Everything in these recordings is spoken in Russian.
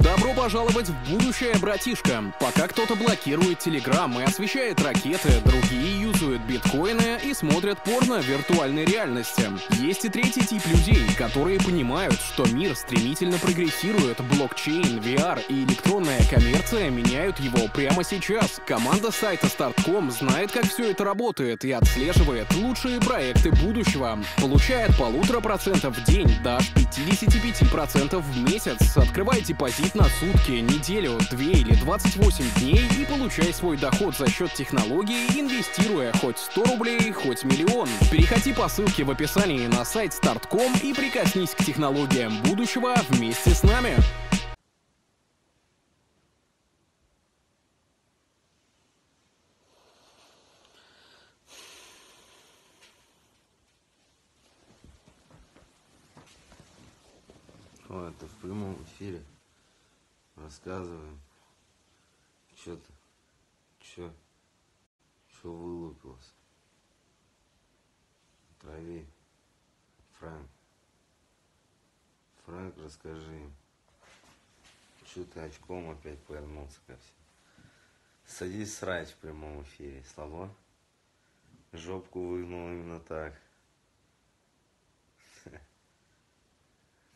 Добро пожаловать в будущее, братишка. Пока кто-то блокирует Телеграм и освещает ракеты, другие юзают биткоины и смотрят порно в виртуальной реальности. Есть и третий тип людей, которые понимают, что мир стремительно прогрессирует, блокчейн, VR и электронная коммерция меняют его прямо сейчас. Команда сайта Start.com знает, как все это работает и отслеживает лучшие проекты будущего. Получая от полутора процентов в день до 55% в месяц. Открывайте позиции депозит на сутки, неделю, две или 28 дней и получай свой доход за счет технологии, инвестируя хоть 100 рублей, хоть миллион. Переходи по ссылке в описании на сайт start.com и прикоснись к технологиям будущего вместе с нами. Это в прямом эфире рассказываем. Что ты? Че? Че вылупился? Трави. Фрэнк. Фрэнк, расскажи им. Че ты очком опять повернулся ко всем? Садись срать в прямом эфире, слабо? Жопку выгнул именно так.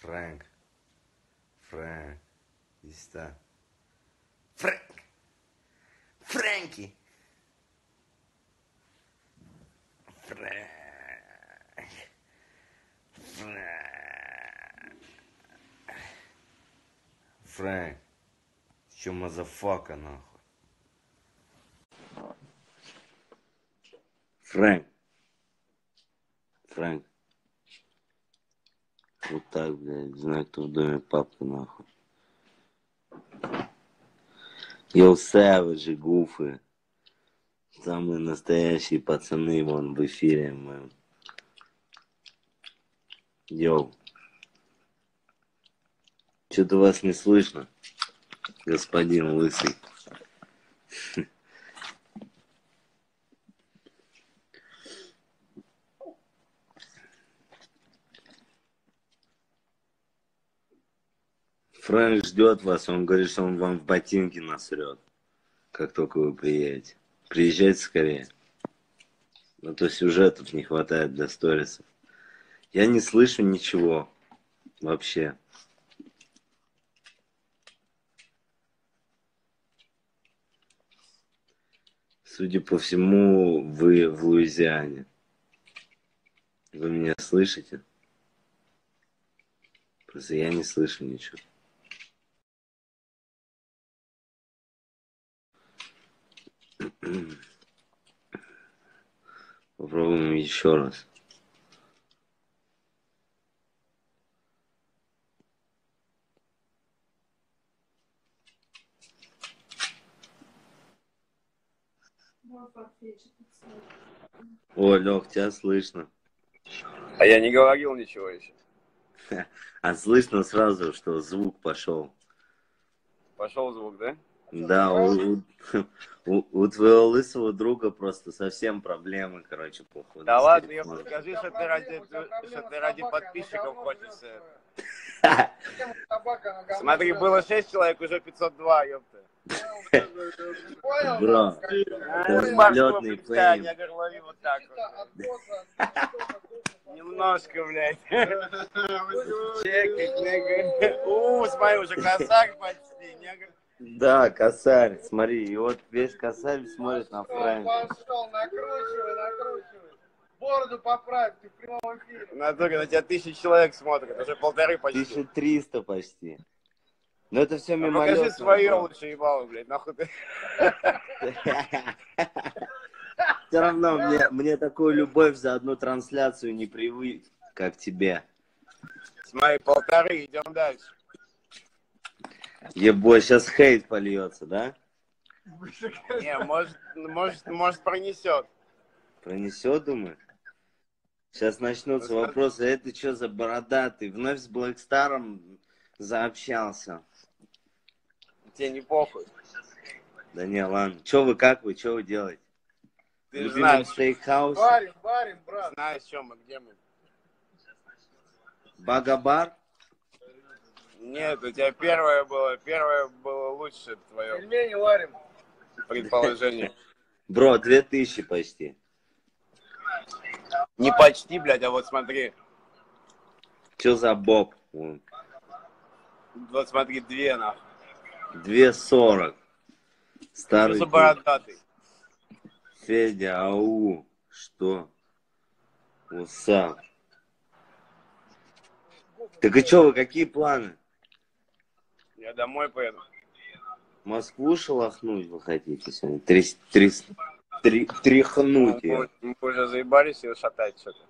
Фрэнк. Фрэнк. Иди сюда. Фрэнк! Фрэнки! Фрэнк! Фрэнк! Фрэнк! Ты чё, motherfucker, нахуй? Фрэнк! Фрэнк! Вот так, блядь, знай, кто в доме папа, нахуй. Йоу, Savage, Гуфы. Самые настоящие пацаны вон в эфире, мы. Йоу. Что-то вас не слышно, господин Лысый. Фрэнк ждет вас, он говорит, что он вам в ботинки насрет, как только вы приедете. Приезжайте скорее. А то сюжетов не хватает для сторисов. Я не слышу ничего вообще. Судя по всему, вы в Луизиане. Вы меня слышите? Просто я не слышу ничего. Попробуем еще раз. О, Лех, тебя слышно. А я не говорил ничего еще. А слышно сразу, что звук пошел. Пошел звук, да? Да, у, у, у твоего лысого друга просто совсем проблемы, короче, походу. Да ладно, я скажи, что ты ради, что ты ради подписчиков хочешь. Смотри, было 6 человек, уже 502, ёпта. Бро, взлетный фейм. Негр лови вот так вот. Немножко, блядь. Чекать, негр. У, смотри, уже косарь почти, негр. Да, косарь, смотри, и вот весь косарь смотрит на Фрэнка. Пошел, накручивай, накручивай. Бороду поправь, ты в прямом эфире. На на тебя тысячи человек смотрят, уже полторы почти. 1300 почти. Но это все а мимолетно. покажи свое лучше ебало, блядь, нахуй ты. Все равно мне, мне такую любовь за одну трансляцию не привык, как тебе. Смотри, полторы, идем дальше. Ебой, сейчас хейт польется, да? Не, может, может, может пронесет. Пронесет, думаешь? Сейчас начнутся вопросы. Это что за бородатый? Вновь с Блэкстаром заобщался. Тебе не похуй. Да не, ладно. Че вы, как вы, что вы делаете? Ты Любимый знаешь. стейкхаус? Барим, барим, брат. Знаешь, что мы, где мы? Багабар? Нет, у тебя первое было, первое было лучше твое Пельмени варим. предположение. Бро, две тысячи почти. Не почти, блядь, а вот смотри. Че за боб? Вот смотри, две нахуй. Две сорок. Что Старый за ты. бородатый? Федя, ау. Что? Усап. Так и чё, вы какие планы? Я домой поеду. Москву шелохнуть вы хотите сегодня? Тряс- тряс- три- тряхнуть ее. Мы мы уже заебались ее шатать что-то.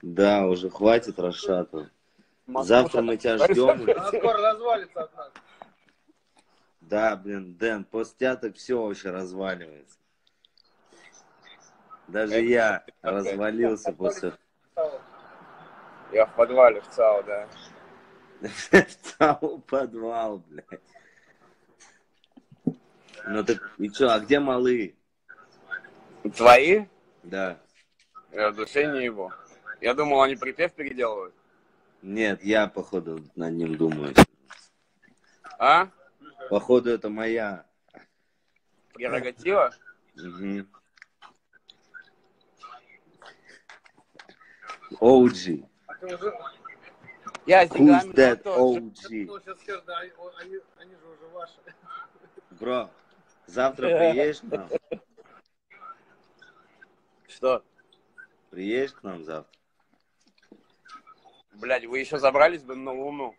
Да, уже хватит расшатывать. Завтра мы тебя ждем. Она скоро развалится от нас. Да, блин, Дэн, после тебя так все вообще разваливается. Даже я развалился после... Я в подвале в ЦАО, да. Встал подвал, блядь. Ну так, и чё, а где малые? Твои? Да. Я в душе не его. Я думал, они припев переделывают. Нет, я, походу, над ним думаю. А? Походу, это моя. Прерогатива? Мгм. OG. А ты уже... Я Who's that. OG? Бро, завтра приедешь к нам? Что? Приедешь к нам завтра? Блядь, вы еще забрались бы на Луну.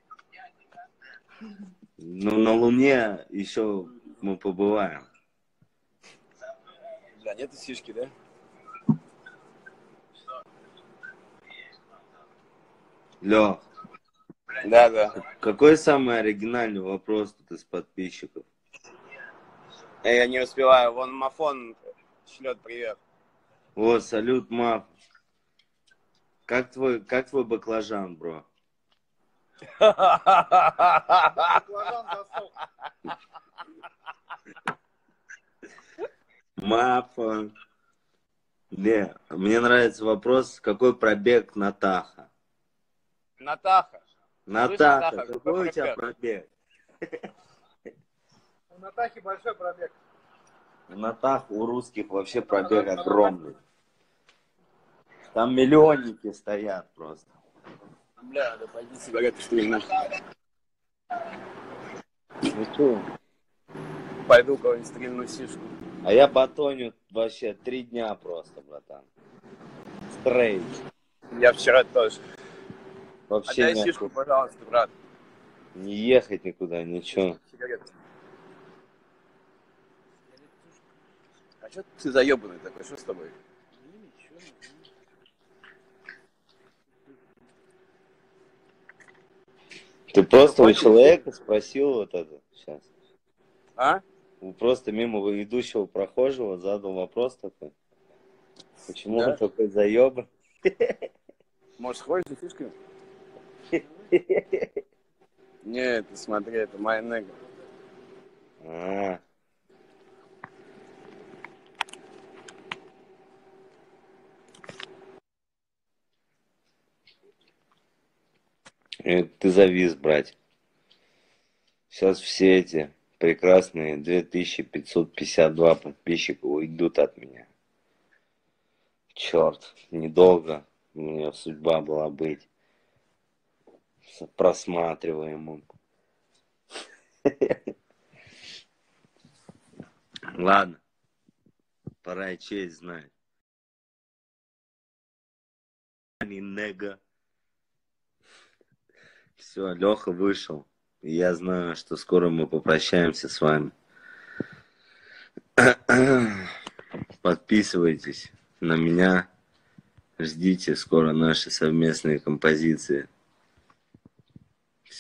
Ну, на Луне еще мы побываем. Бля, нет сишки, да? Лех, Да, да. какой самый оригинальный вопрос тут из подписчиков? Я не успеваю. Вон Мафон шлет привет. О, салют, Мав. Как твой, как твой баклажан, бро? Баклажан засох. Мафа. Не, мне нравится вопрос, какой пробег Натаха? Натаха. Натаха, Натаха, какой у тебя пробег? У Натахи большой пробег. У Натах у русских вообще пробег огромный. Там миллионники стоят просто. Бля, да пойди сигареты стрельну. Ну что? Пойду кого-нибудь стрельну сишку. А я батоню вообще три дня просто, братан. Стрейт. Я вчера тоже. Вообще Отдай сишку, пожалуйста, брат. не ехать никуда, ничего. А что ты заебанный такой? Что с тобой? Ты просто у человека спросил вот это сейчас. А? Просто мимо идущего прохожего задал вопрос такой. Почему Да? он такой заебан? Может, сходишь за фишками? Нет, смотри, это моя. А. Э, Ты завис, брать. Сейчас все эти прекрасные 2552 подписчика уйдут от меня. Черт, недолго меня судьба была быть просматриваемым. Ладно. Пора и честь знать. Нега. Все, Леха вышел. Я знаю, что скоро мы попрощаемся с вами. Подписывайтесь на меня. Ждите скоро наши совместные композиции.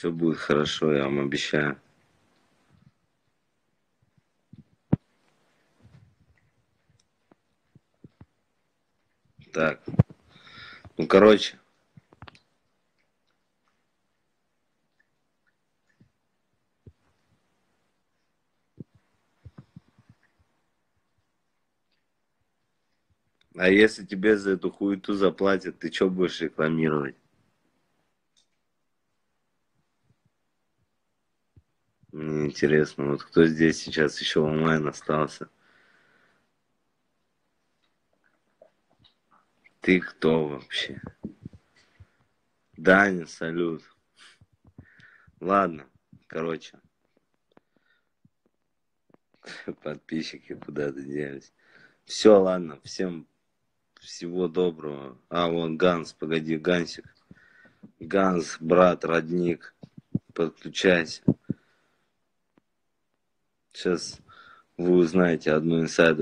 Все будет хорошо, я вам обещаю. Так. Ну, короче. А если тебе за эту хуету заплатят, ты что будешь рекламировать? Интересно, вот кто здесь сейчас еще онлайн остался? Ты кто вообще? Даня, салют. Ладно, короче. Подписчики куда-то делись. Все, ладно, всем всего доброго. А, вон Ганс, погоди, Гансик. Ганс, брат, родник, подключайся. Сейчас вы узнаете одну инсайду.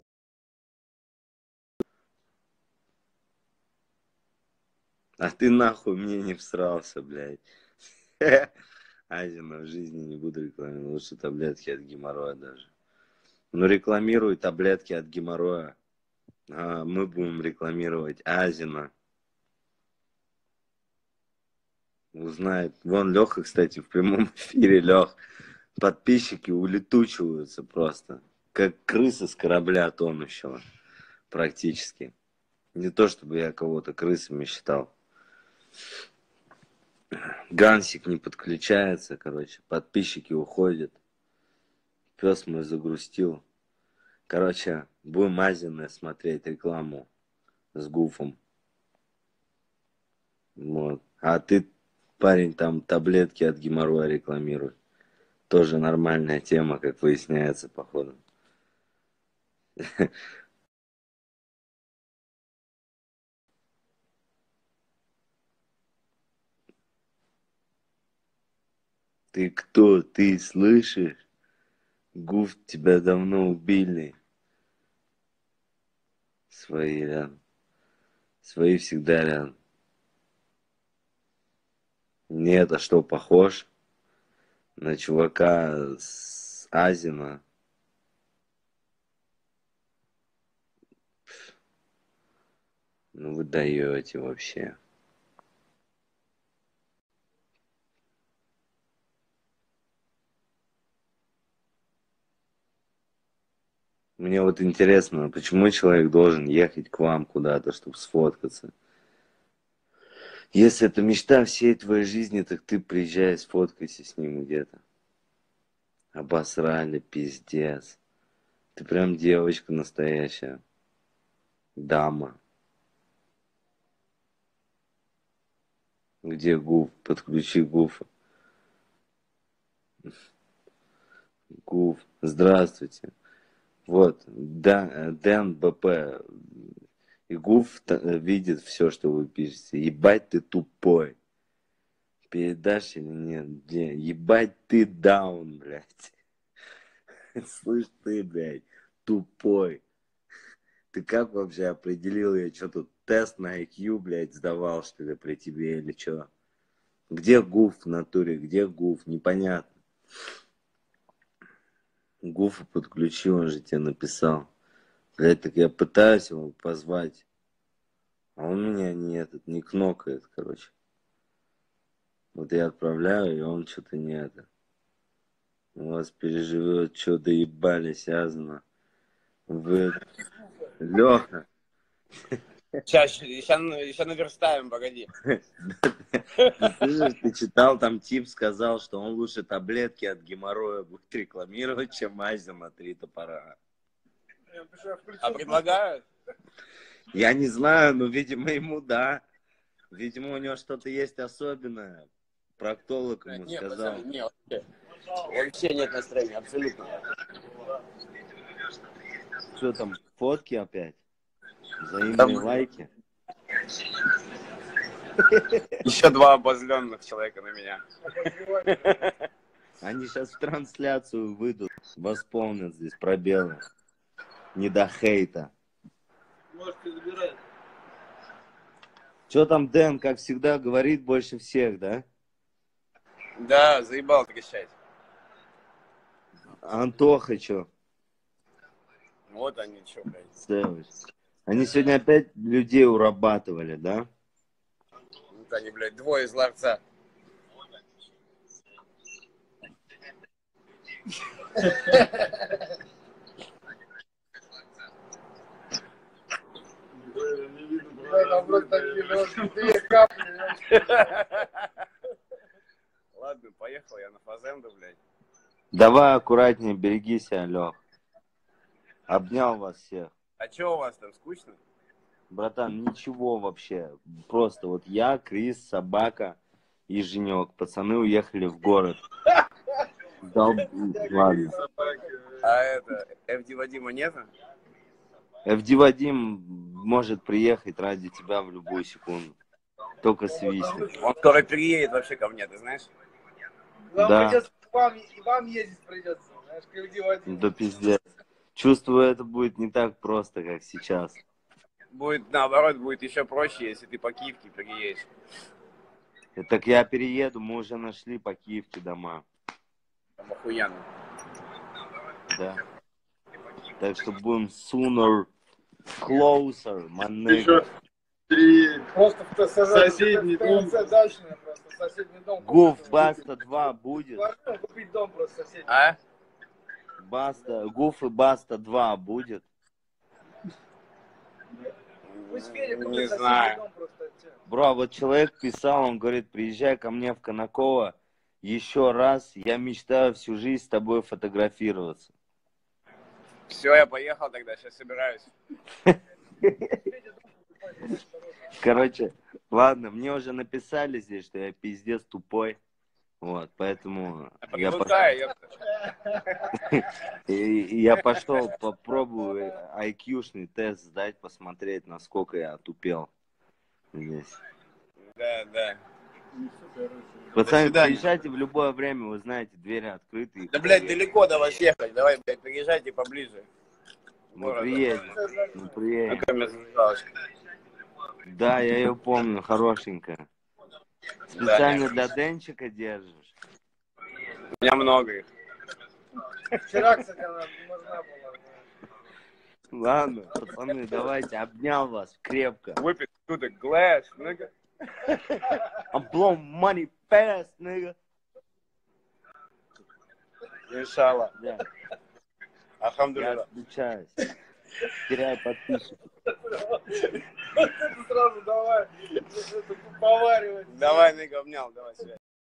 А ты нахуй мне не всрался, блядь. Азина в жизни не буду рекламировать. Лучше таблетки от геморроя даже. Ну, рекламируй таблетки от геморроя. А мы будем рекламировать Азина. Узнает. Вон Леха, кстати, в прямом эфире, Лех. Подписчики улетучиваются просто. Как крысы с корабля тонущего. Практически. Не то, чтобы я кого-то крысами считал. Гансик не подключается, короче. Подписчики уходят. Пес мой загрустил. Короче, будем Азины смотреть рекламу с Гуфом. Вот. А ты, парень, там таблетки от геморроя рекламируй. Тоже нормальная тема, как выясняется, походу. Ты кто? Ты слышишь? Гуф, тебя давно убили. Свои рядом. Свои всегда рядом. Нет, а что, похож на чувака с Азина? Ну вы даете вообще. Мне вот интересно, почему человек должен ехать к вам куда-то, чтобы сфоткаться? Если это мечта всей твоей жизни, так ты приезжай, сфоткайся с ним где-то. Обосрали, пиздец. Ты прям девочка настоящая. Дама. Где Гуф? Подключи Гуфа. Гуф. Здравствуйте. Вот, да, Дэн БП. И Гуф видит все, что вы пишете. Ебать ты тупой. Передашь или нет? Где? Ебать ты даун, блядь. Слышь ты, блядь, тупой. Ты как вообще определил, я что тут тест на IQ, блядь, сдавал, что ли, при тебе или что? Где гуф в натуре, где гуф, непонятно. Гуфа подключил, он же тебе написал. Так я пытаюсь его позвать. А он меня не этот, не кнокает, короче. Вот я отправляю, и он что-то не это. У вас переживет, что доебались, Азна. Вы... Леха. Сейчас, сейчас, сейчас наверстаем, погоди. Ты, ты читал, там тип сказал, что он лучше таблетки от геморроя будет рекламировать, чем Азин на три топора. А предлагают? Я не знаю, но, видимо, ему да. Видимо, у него что-то есть особенное. Проктолог ему Нет, сказал. пацаны, нет, вообще. Вообще нет настроения, абсолютно. Что там, фотки опять? Взаимные Там- лайки? Еще два обозленных человека на меня. Они сейчас в трансляцию выйдут, восполнят здесь пробелы. Не до хейта. Забирать. Что там Дэн, как всегда, говорит больше всех, да? Да, заебал трещать. Антоха что? Вот они, что, блядь. Они сегодня опять людей урабатывали, да? Вот они, блядь, двое из ларца. Да, там просто такие легкие две капли. Ладно, поехал я на фазенду, блядь. Давай аккуратнее, береги себя, Лех. Обнял вас всех. А что у вас там, скучно? Братан, ничего вообще. Просто вот я, Крис, собака и Женек. Пацаны уехали в город. Дал... Ладно. А это, FD Вадима нету? FD Вадим может приехать ради тебя в любую секунду. Только свистнет. Он скоро переедет вообще ко мне, ты знаешь? Вам Да. придется вам, и вам ездить придется. Знаешь, к Евгению Вадимовичу. Да пиздец. Чувствую, это будет не так просто, как сейчас. Будет, наоборот, будет еще проще, если ты по Киевке переедешь. Так я перееду, мы уже нашли по Киевке дома. Там охуенно. Да. Так что будем sooner, closer, my Еще nigga. Три. Просто в ТСЖ. Соседний в ТНЦ дачный просто. Соседний дом. Гуф. Баста 2 будет. Можно купить дом просто соседний. А? Баста, Гуф и Баста 2 будет. Пусть Федя Не соседний знаю. дом просто. Бро, а вот человек писал, он говорит, приезжай ко мне в Конаково еще раз, я мечтаю всю жизнь с тобой фотографироваться. Все, я поехал тогда, сейчас собираюсь. Короче, ладно, мне уже написали здесь, что я пиздец тупой. Вот, поэтому я, пош- Привыкай, ёпта. и- и я пошел попробую IQ-шный тест сдать, посмотреть, насколько я тупел здесь. Да, да. Пацаны, приезжайте в любое время, вы знаете, двери открыты. Да, блядь, далеко до вас ехать. Давай, блядь, приезжайте поближе. Мы приедем, мы приедем. Да, я ее помню, хорошенькая. Специально для Денчика держишь? У меня много их. Вчера, кстати, она нужна была. Ладно, пацаны, давайте, обнял вас крепко. Whip it to the glass, nigga. I'm blowing money fast, nigga. Иншалла. Да, я Алхамдулилла. отключаюсь. Теряю подписчиков. Вот это сразу давай это поваривать. Давай, нигга, обнял, давай связь.